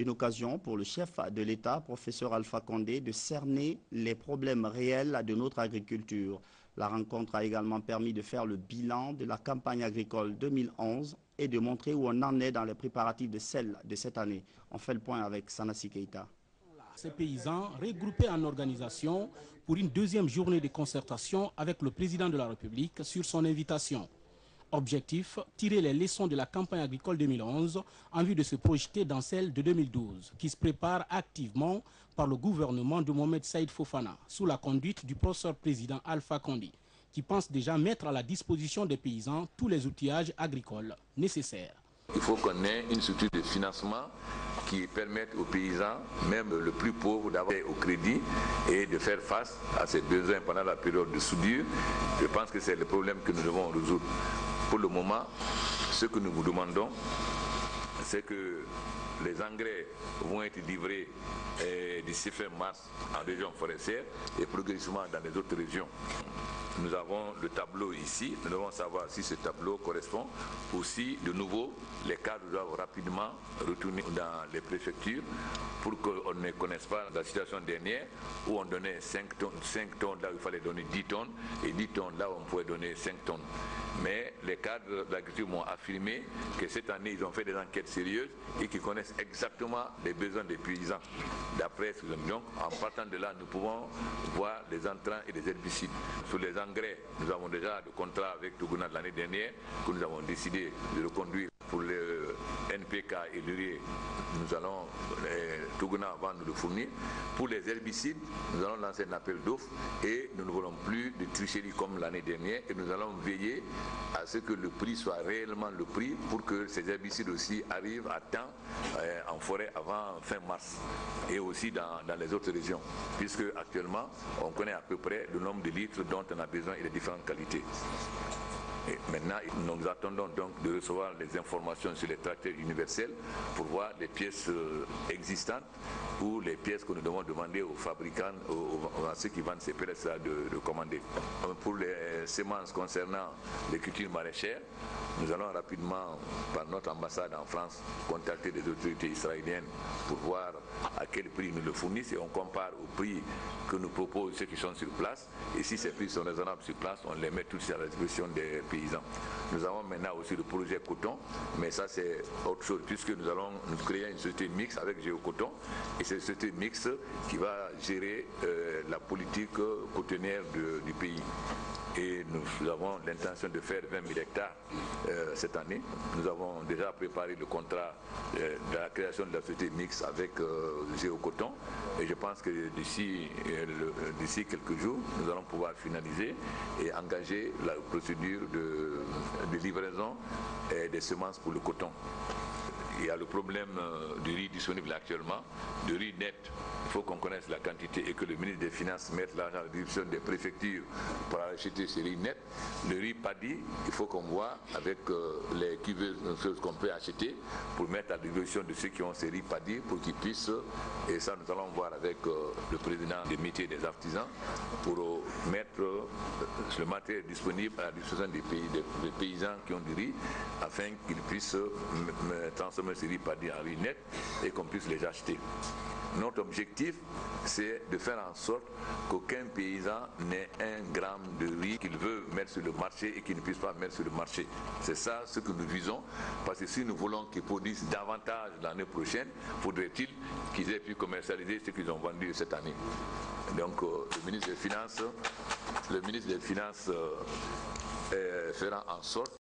Une occasion pour le chef de l'État, professeur Alpha Condé, de cerner les problèmes réels de notre agriculture. La rencontre a également permis de faire le bilan de la campagne agricole 2011 et de montrer où on en est dans les préparatifs de celle de cette année. On fait le point avec Sanasi Keita. Ces paysans regroupés en organisation pour une deuxième journée de concertation avec le président de la République sur son invitation. Objectif, tirer les leçons de la campagne agricole 2011 en vue de se projeter dans celle de 2012, qui se prépare activement par le gouvernement de Mohamed Saïd Fofana, sous la conduite du professeur président Alpha Kondi, qui pense déjà mettre à la disposition des paysans tous les outillages agricoles nécessaires. Il faut qu'on ait une structure de financement qui permette aux paysans, même le plus pauvre, d'avoir au crédit et de faire face à ses besoins pendant la période de soudure. Je pense que c'est le problème que nous devons résoudre. Pour le moment, ce que nous vous demandons, c'est que les engrais vont être livrés eh, d'ici fin mars en région forestière et progressivement dans les autres régions. Nous avons le tableau ici, nous devons savoir si ce tableau correspond. Aussi, de nouveau, les cadres doivent rapidement retourner dans les préfectures pour qu'on ne connaisse pas la situation dernière où on donnait 5 tonnes, 5 tonnes là où il fallait donner 10 tonnes et 10 tonnes là où on pouvait donner 5 tonnes. Mais les cadres de l'agriculture m'ont affirmé que cette année, ils ont fait des enquêtes sérieuses et qu'ils connaissent exactement les besoins des paysans. D'après ce donc, en partant de là, nous pouvons voir les entrants et les herbicides. Engrais, nous avons déjà le contrat avec Touguna de l'année dernière que nous avons décidé de reconduire pour le NPK et l'urée. Nous allons, Touguna va nous le fournir. Pour les herbicides, nous allons lancer un appel d'offres et nous ne voulons plus de tricherie comme l'année dernière et nous allons veiller à ce que le prix soit réellement le prix pour que ces herbicides aussi arrivent à temps euh, en forêt avant fin mars et aussi dans, dans, les autres régions puisque actuellement on connaît à peu près le nombre de litres dont on a besoin et les différentes qualités. Maintenant, nous attendons donc de recevoir les informations sur les tracteurs universels pour voir les pièces existantes ou les pièces que nous devons demander aux fabricants, aux, à ceux qui vendent ces pièces-là de, de, commander. Pour les semences concernant les cultures maraîchères, nous allons rapidement, par notre ambassade en France, contacter les autorités israéliennes pour voir à quel prix nous le fournissent et on compare au prix que nous proposent ceux qui sont sur place. Et si ces prix sont raisonnables sur place, on les met tous à la disposition des Nous avons maintenant aussi le projet coton, mais ça c'est autre chose puisque nous allons nous créer une société mixte avec Géocoton et c'est une société mixte qui va gérer euh, la politique cotonnière du pays et nous avons l'intention de faire 20 000 hectares euh, cette année. Nous avons déjà préparé le contrat euh, de la création de la société mixte avec euh, Géocoton et je pense que d'ici quelques jours, nous allons pouvoir finaliser et engager la procédure de, de livraison des semences pour le coton il y a le problème du riz disponible actuellement, du riz net. Il faut qu'on connaisse la quantité et que le ministre des Finances mette l'argent à la direction des préfectures pour acheter ce riz net. Le riz paddy, il faut qu'on voit avec euh, les cuveuses qu'on peut acheter pour mettre à la disposition de ceux qui ont ces riz paddy pour qu'ils puissent, et ça nous allons voir avec euh, le président des métiers des artisans, pour euh, mettre le matériel disponible à la disposition des, pays, des paysans qui ont du riz afin qu'ils puissent transformer paddy en riz net et qu'on puisse les acheter. Notre objectif, c'est de faire en sorte qu'aucun paysan n'ait un gramme de riz qu'il veut mettre sur le marché et qu'il ne puisse pas mettre sur le marché. C'est ça ce que nous visons, parce que si nous voulons qu'ils produisent davantage l'année prochaine, faudrait-il qu'ils aient pu commercialiser ce qu'ils ont vendu cette année. Donc euh, le ministre des Finances, le ministre des Finances euh, fera en sorte